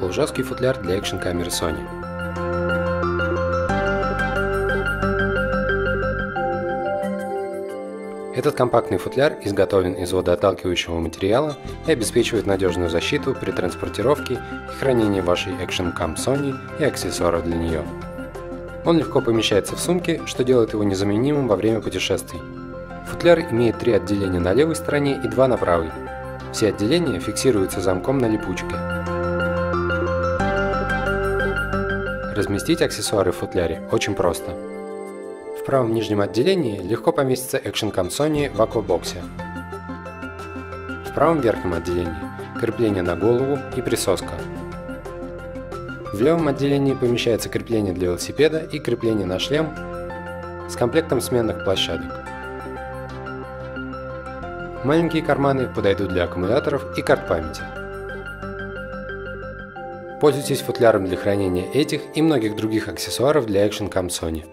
Полужесткий футляр для экшн-камеры Sony. Этот компактный футляр изготовлен из водоотталкивающего материала и обеспечивает надежную защиту при транспортировке и хранении вашей Action Cam Sony и аксессуаров для нее. Он легко помещается в сумке, что делает его незаменимым во время путешествий. Футляр имеет три отделения на левой стороне и два на правой. Все отделения фиксируются замком на липучке. Разместить аксессуары в футляре очень просто. В правом нижнем отделении легко поместится Action Cam Sony в аквабоксе. В правом верхнем отделении крепление на голову и присоска. В левом отделении помещается крепление для велосипеда и крепление на шлем с комплектом сменных площадок. Маленькие карманы подойдут для аккумуляторов и карт памяти. Пользуйтесь футляром для хранения этих и многих других аксессуаров для Action Cam Sony.